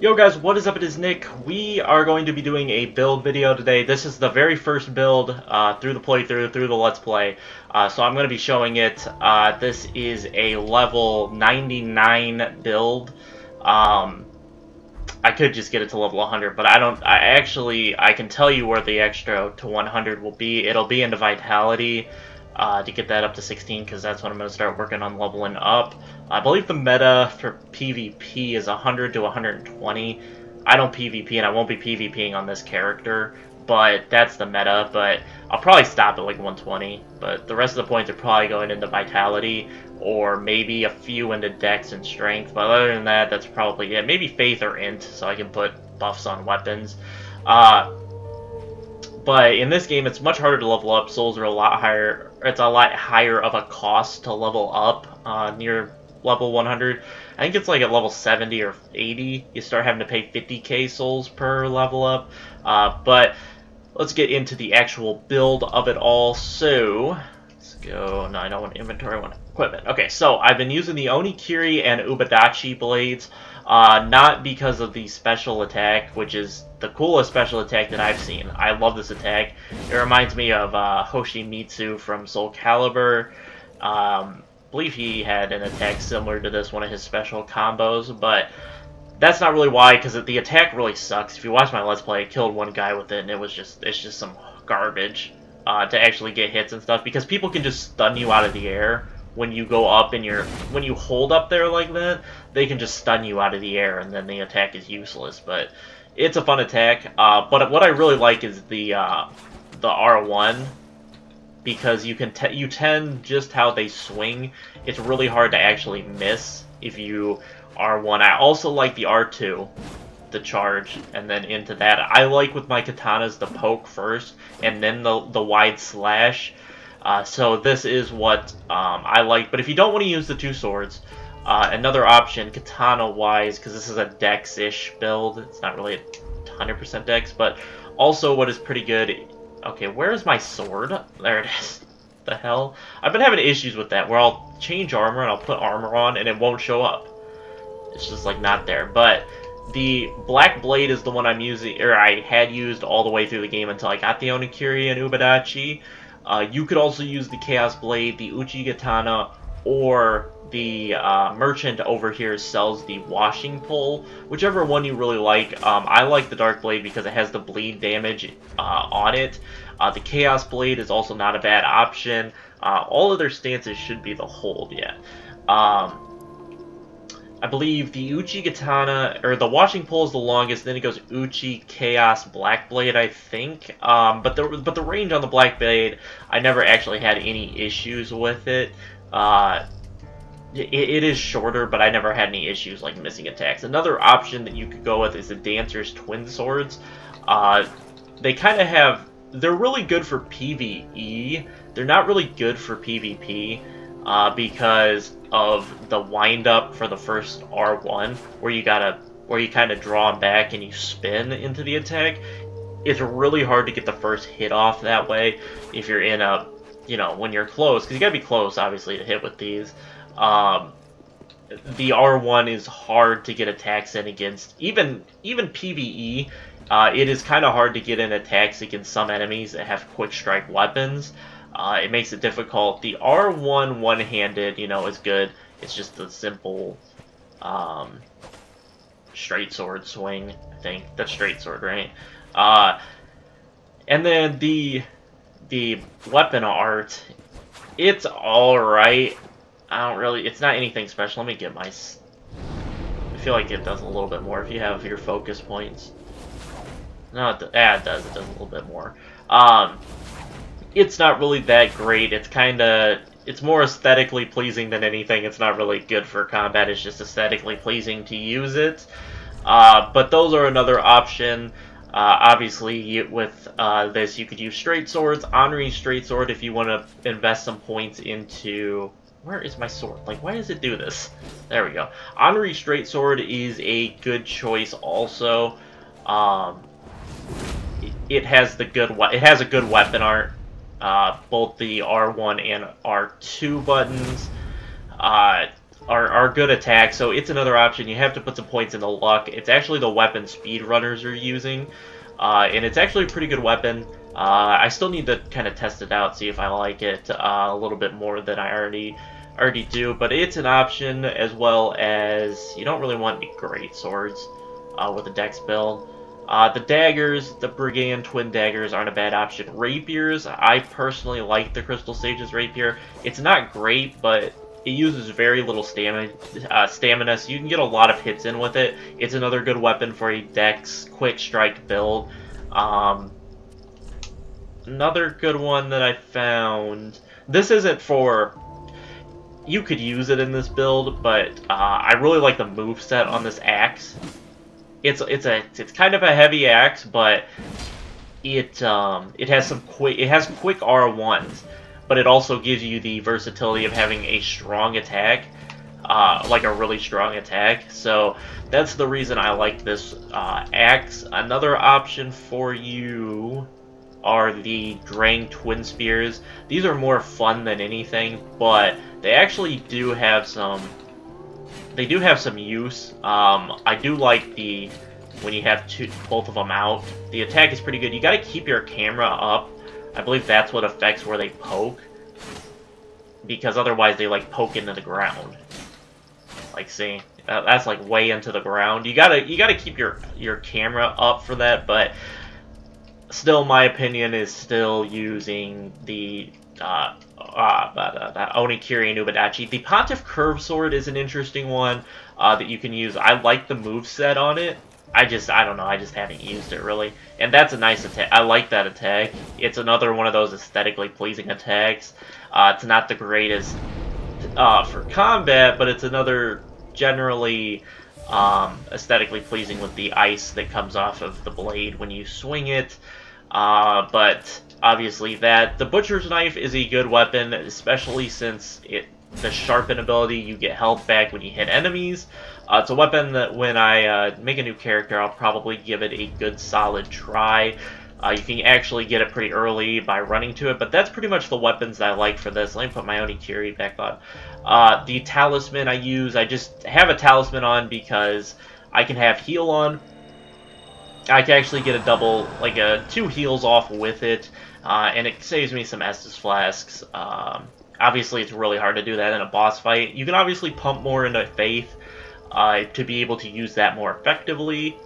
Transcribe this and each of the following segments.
Yo guys, what is up? It is Nick. We are going to be doing a build video today. This is the very first build uh, through the playthrough, through the Let's Play. Uh, so I'm going to be showing it. Uh, this is a level 99 build. Um, I could just get it to level 100, but I don't. I actually, I can tell you where the extra to 100 will be. It'll be into Vitality uh, to get that up to 16 because that's when I'm going to start working on leveling up. I believe the meta for PvP is 100 to 120. I don't PvP and I won't be PvPing on this character, but that's the meta. But I'll probably stop at like 120. But the rest of the points are probably going into Vitality or maybe a few into Dex and Strength. But other than that, that's probably it. Maybe Faith or Int, so I can put buffs on weapons. Uh, but in this game, it's much harder to level up. Souls are a lot higher. It's a lot higher of a cost to level up uh, near level 100. I think it's like at level 70 or 80. You start having to pay 50k souls per level up. Uh, but let's get into the actual build of it all. So let's go. No, I don't want inventory. I want equipment. Okay, so I've been using the Onikiri and Ubadachi blades. Uh, not because of the special attack, which is the coolest special attack that I've seen. I love this attack. It reminds me of uh, Yoshimitsu from Soul Calibur. Um, believe he had an attack similar to this, one of his special combos, but that's not really why, because the attack really sucks. If you watch my Let's Play, I killed one guy with it, and it was just, it's just some garbage uh, to actually get hits and stuff, because people can just stun you out of the air when you go up and you're when you hold up there like that, they can just stun you out of the air and then the attack is useless. But it's a fun attack. Uh, but what I really like is the uh, the R1 because you can you tend just how they swing. It's really hard to actually miss if you R1. I also like the R2 the charge and then into that. I like with my katanas the poke first and then the the wide slash uh, so this is what um, I like. But if you don't want to use the two swords, uh, another option, katana-wise, because this is a dex-ish build. It's not really a 100% dex, but also what is pretty good... Okay, where is my sword? There it is. the hell? I've been having issues with that, where I'll change armor and I'll put armor on and it won't show up. It's just, like, not there. But the Black Blade is the one I'm using, or I had used all the way through the game until I got the Onikiri and Ubadachi. Uh, you could also use the Chaos Blade, the Uchigatana, or the uh, merchant over here sells the washing pole, whichever one you really like. Um, I like the Dark Blade because it has the bleed damage uh, on it. Uh, the Chaos Blade is also not a bad option. Uh, all of their stances should be the hold, yeah. Um, I believe the Uchigatana, or the Washing Pole is the longest, then it goes Uchi, Chaos, Black Blade, I think. Um, but, the, but the range on the Black Blade, I never actually had any issues with it. Uh, it, it is shorter, but I never had any issues like missing attacks. Another option that you could go with is the Dancer's Twin Swords. Uh, they kind of have, they're really good for PvE. They're not really good for PvP uh, because of the windup for the first R1, where you gotta, where you kind of draw back and you spin into the attack. It's really hard to get the first hit off that way if you're in a, you know, when you're close, because you gotta be close, obviously, to hit with these. Um, the R1 is hard to get attacks in against. Even even PvE, uh, it is kind of hard to get in attacks against some enemies that have quick strike weapons. Uh, it makes it difficult. The R1 one-handed, you know, is good. It's just the simple um, straight sword swing, I think. That's straight sword, right? Uh, and then the the weapon art, it's alright. I don't really, it's not anything special. Let me get my, I feel like it does a little bit more if you have your focus points. No, it, yeah, it does. It does a little bit more. Um, it's not really that great. It's kind of it's more aesthetically pleasing than anything. It's not really good for combat. It's just aesthetically pleasing to use it. Uh, but those are another option. Uh, obviously, with uh, this, you could use straight swords. Anri straight sword if you want to invest some points into. Where is my sword? Like, why does it do this? There we go. Anri straight sword is a good choice. Also, um, it has the good. It has a good weapon art uh, both the R1 and R2 buttons. Uh, are, are good attacks, so it's another option. You have to put some points into luck. It's actually the weapon speedrunners are using, uh, and it's actually a pretty good weapon. Uh, I still need to kind of test it out, see if I like it uh, a little bit more than I already already do, but it's an option as well as you don't really want any great swords uh, with a dex build. Uh, the daggers, the Brigand Twin Daggers aren't a bad option. Rapiers, I personally like the Crystal Sage's Rapier. It's not great, but it uses very little stamina, uh, stamina, so you can get a lot of hits in with it. It's another good weapon for a dex, quick strike build. Um, another good one that I found... This isn't for... You could use it in this build, but uh, I really like the move set on this axe. It's it's a it's kind of a heavy axe, but it um it has some quick it has quick R1s but it also gives you the versatility of having a strong attack, uh, like a really strong attack. So that's the reason I like this uh, axe. Another option for you are the Drang Twin Spears. These are more fun than anything, but they actually do have some. They do have some use. Um, I do like the when you have two, both of them out. The attack is pretty good. You got to keep your camera up I believe that's what affects where they poke. Because otherwise they, like, poke into the ground. Like, see? Uh, that's, like, way into the ground. You gotta, you gotta keep your, your camera up for that, but... Still, my opinion is still using the, uh, uh, uh, Onikiri and. The Pontiff Curve Sword is an interesting one uh, that you can use. I like the move set on it. I just, I don't know, I just haven't used it really. And that's a nice attack. I like that attack. It's another one of those aesthetically pleasing attacks. Uh, it's not the greatest uh, for combat, but it's another generally um, aesthetically pleasing with the ice that comes off of the blade when you swing it. Uh, but obviously that the butcher's knife is a good weapon, especially since it the sharpen ability, you get health back when you hit enemies. Uh, it's a weapon that when I uh, make a new character, I'll probably give it a good solid try. Uh, you can actually get it pretty early by running to it, but that's pretty much the weapons I like for this. Let me put my own Onikiri back on. Uh, the talisman I use, I just have a talisman on because I can have heal on. I can actually get a double, like a two heals off with it, uh, and it saves me some Estus flasks. Um, Obviously, it's really hard to do that in a boss fight. You can obviously pump more into Faith uh, to be able to use that more effectively,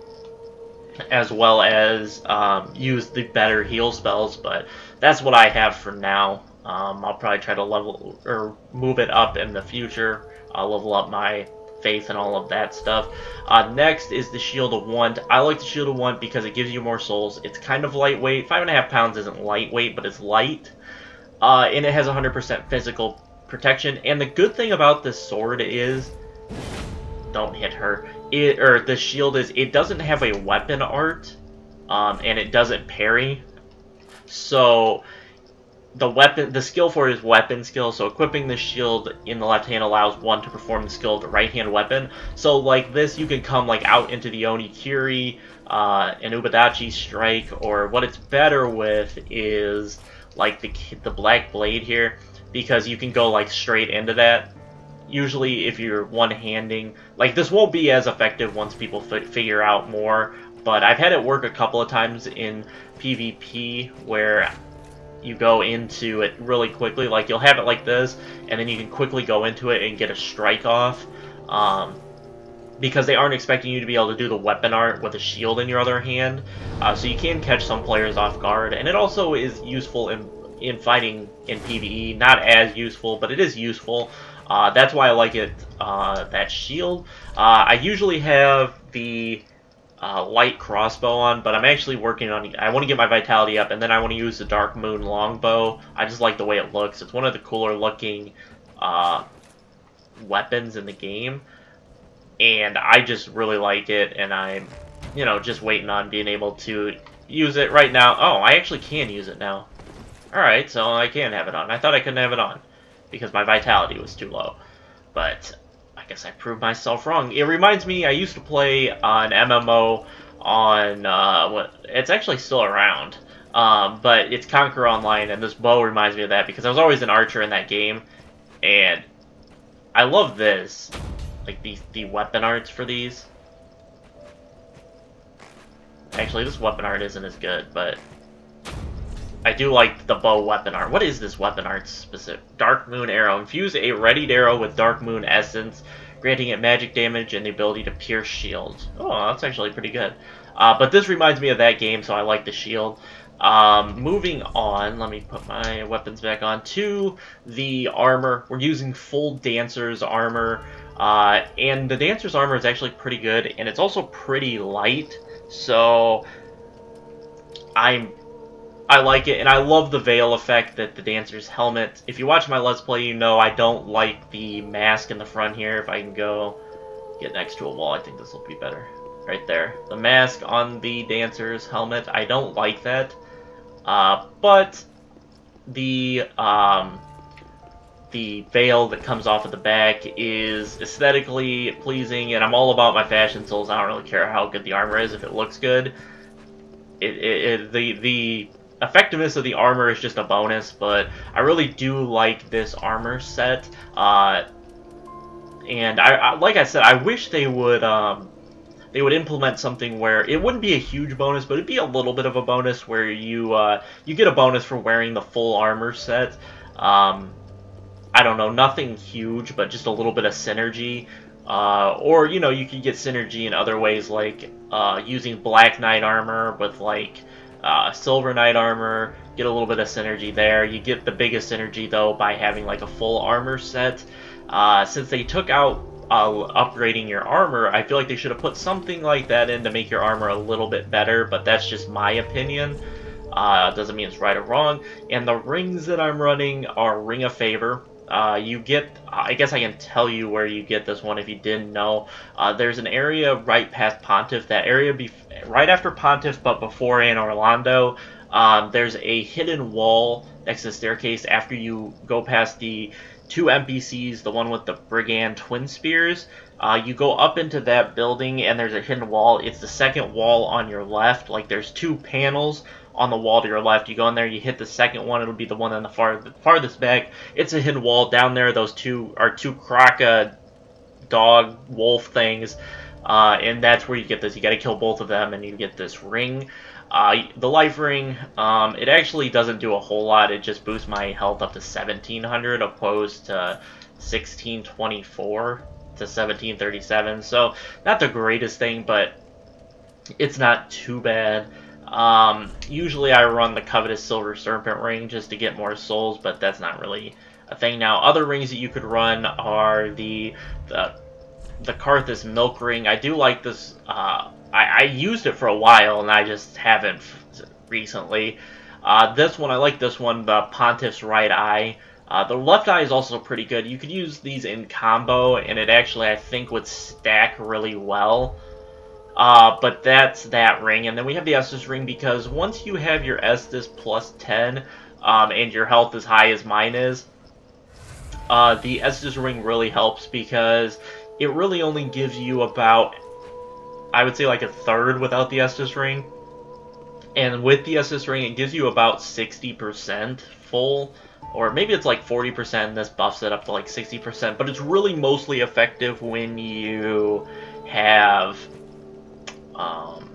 as well as um, use the better heal spells, but that's what I have for now. Um, I'll probably try to level or move it up in the future. I'll level up my faith and all of that stuff. Uh, next is the Shield of Want. I like the Shield of Want because it gives you more souls. It's kind of lightweight. Five and a half pounds isn't lightweight, but it's light. Uh, and it has 100% physical protection. And the good thing about this sword is... Don't hit her. It, or the shield is, it doesn't have a weapon art. Um, and it doesn't parry. So, the weapon, the skill for it is weapon skill, so equipping the shield in the left hand allows one to perform the skill of the right hand weapon. So like this, you can come like out into the Onikiri, uh, and Ubadachi strike, or what it's better with is like the the black blade here because you can go like straight into that. Usually, if you're one-handing, like this won't be as effective once people figure out more. But I've had it work a couple of times in PvP where you go into it really quickly. Like you'll have it like this, and then you can quickly go into it and get a strike off. Um, because they aren't expecting you to be able to do the weapon art with a shield in your other hand. Uh, so you can catch some players off guard, and it also is useful in in fighting in PvE. Not as useful, but it is useful. Uh, that's why I like it. Uh, that shield. Uh, I usually have the uh, light crossbow on, but I'm actually working on. I want to get my vitality up, and then I want to use the Dark Moon longbow. I just like the way it looks. It's one of the cooler looking uh, weapons in the game and I just really like it, and I'm, you know, just waiting on being able to use it right now. Oh, I actually can use it now. Alright, so I can have it on. I thought I couldn't have it on, because my vitality was too low. But, I guess I proved myself wrong. It reminds me, I used to play on MMO on, uh, what, it's actually still around. Um, but it's Conquer Online, and this bow reminds me of that, because I was always an archer in that game, and I, I love this. Like, the, the weapon arts for these. Actually, this weapon art isn't as good, but... I do like the bow weapon art. What is this weapon art specific? Dark Moon Arrow. Infuse a readied arrow with Dark Moon Essence, granting it magic damage and the ability to pierce shields. Oh, that's actually pretty good. Uh, but this reminds me of that game, so I like the shield. Um, moving on, let me put my weapons back on, to the armor. We're using full Dancer's armor, uh, and the Dancer's armor is actually pretty good, and it's also pretty light, so I'm I like it, and I love the veil effect that the Dancer's helmet. If you watch my Let's Play, you know I don't like the mask in the front here. If I can go get next to a wall, I think this will be better. Right there. The mask on the Dancer's helmet, I don't like that. Uh, but the um, the veil that comes off of the back is aesthetically pleasing, and I'm all about my fashion souls. I don't really care how good the armor is if it looks good. It, it, it, the the effectiveness of the armor is just a bonus, but I really do like this armor set. Uh, and I, I, like I said, I wish they would um, they would implement something where it wouldn't be a huge bonus, but it'd be a little bit of a bonus where you uh, you get a bonus for wearing the full armor set. Um, I don't know, nothing huge, but just a little bit of synergy. Uh, or you know, you could get synergy in other ways, like uh, using Black Knight armor with like uh, Silver Knight armor. Get a little bit of synergy there. You get the biggest synergy though by having like a full armor set. Uh, since they took out uh, upgrading your armor, I feel like they should have put something like that in to make your armor a little bit better, but that's just my opinion. Uh, doesn't mean it's right or wrong. And the rings that I'm running are Ring of Favor. Uh, you get, I guess I can tell you where you get this one if you didn't know. Uh, there's an area right past Pontiff. That area be right after Pontiff, but before Anor Londo. Um, there's a hidden wall next to the staircase after you go past the two NPCs, the one with the Brigand Twin Spears. Uh, you go up into that building and there's a hidden wall. It's the second wall on your left. Like there's two panels on the wall to your left. You go in there, you hit the second one. It'll be the one on the far farthest back. It's a hidden wall down there. Those two are two Kraka dog wolf things. Uh, and that's where you get this. You got to kill both of them, and you get this ring. Uh, the life ring, um, it actually doesn't do a whole lot. It just boosts my health up to 1700 opposed to 1624 to 1737. So not the greatest thing, but it's not too bad. Um, usually I run the Covetous Silver Serpent ring just to get more souls, but that's not really a thing now. Other rings that you could run are the the the Karthus Milk Ring. I do like this uh, I, I used it for a while, and I just haven't recently. Uh, this one, I like this one, the Pontiff's Right Eye. Uh, the left eye is also pretty good. You could use these in combo, and it actually, I think, would stack really well. Uh, but that's that ring. And then we have the Estus ring, because once you have your Estus plus 10, um, and your health as high as mine is, uh, the Estus ring really helps, because it really only gives you about I would say like a third without the Estus ring. And with the Estus ring, it gives you about 60% full, or maybe it's like 40%, and this buffs it up to like 60%, but it's really mostly effective when you have, um,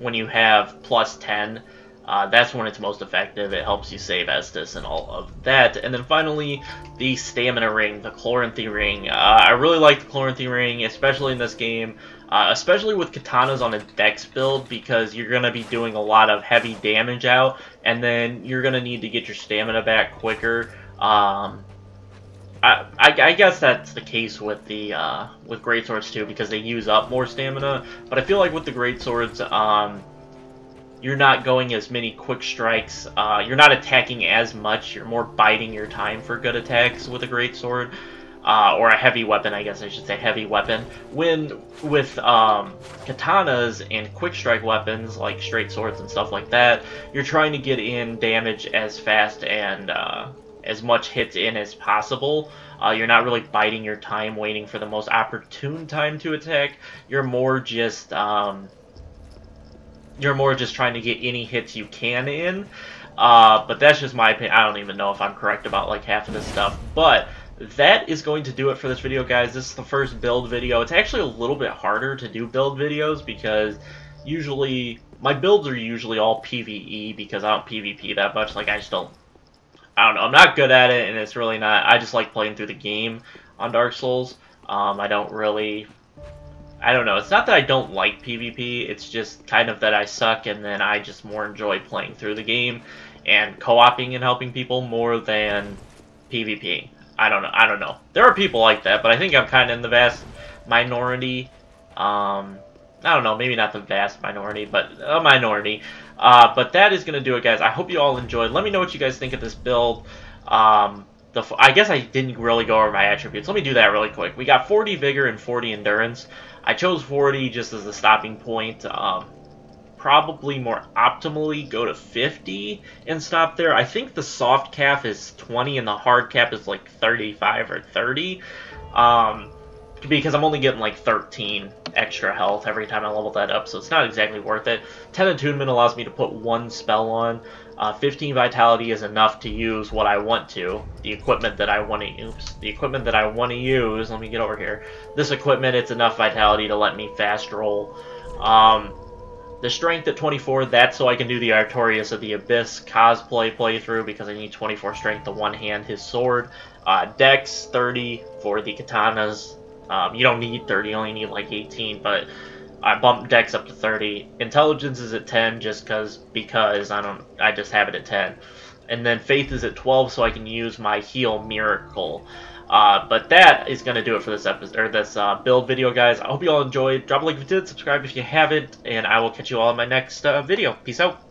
when you have plus 10, uh, that's when it's most effective. It helps you save Estus and all of that. And then finally, the Stamina Ring, the Chloranthy Ring. Uh, I really like the Chloranthy Ring, especially in this game. Uh, especially with katanas on a dex build because you're going to be doing a lot of heavy damage out and then you're going to need to get your stamina back quicker. Um, I, I, I, guess that's the case with the uh, with great swords too because they use up more stamina. But I feel like with the great swords, um, you're not going as many quick strikes. Uh, you're not attacking as much. You're more biding your time for good attacks with a great sword uh, or a heavy weapon, I guess I should say heavy weapon. When with um, katanas and quick strike weapons like straight swords and stuff like that, you're trying to get in damage as fast and uh, as much hits in as possible. Uh, you're not really biding your time, waiting for the most opportune time to attack. You're more just um, you're more just trying to get any hits you can in. Uh, but that's just my opinion. I don't even know if I'm correct about like half of this stuff, but that is going to do it for this video, guys. This is the first build video. It's actually a little bit harder to do build videos because usually my builds are usually all PvE because I don't PvP that much. Like I just don't. I don't know. I'm not good at it, and it's really not. I just like playing through the game on Dark Souls. Um, I don't really. I don't know. It's not that I don't like PvP. It's just kind of that I suck, and then I just more enjoy playing through the game and co-oping and helping people more than PvP. I don't know. I don't know. There are people like that, but I think I'm kind of in the vast minority. Um, I don't know, maybe not the vast minority, but a minority. Uh, but that is going to do it, guys. I hope you all enjoyed. Let me know what you guys think of this build. Um, the I guess I didn't really go over my attributes. Let me do that really quick. We got 40 Vigor and 40 Endurance. I chose 40 just as a stopping point. Um, probably more optimally go to 50 and stop there. I think the soft cap is 20 and the hard cap is like 35 or 30. Um, because I'm only getting like 13 extra health every time I level that up, so it's not exactly worth it. 10 Attunement allows me to put one spell on. Uh, 15 Vitality is enough to use what I want to. The equipment that I want to oops, the equipment that I want to use. Let me get over here. This equipment, it's enough Vitality to let me fast roll. Um, the strength at 24, that's so I can do the Artorias of the Abyss cosplay playthrough because I need 24 strength to one-hand his sword. Uh, Dex 30 for the katanas. Um, you don't need 30, you only need like 18, but I bumped Dex up to 30. Intelligence is at 10 just cause, because I don't I just have it at 10. And then Faith is at 12 so I can use my Heal Miracle. Uh, but that is going to do it for this episode or this uh, build video, guys. I hope you all enjoyed. Drop a like if you did, subscribe if you haven't, and I will catch you all in my next uh, video. Peace out.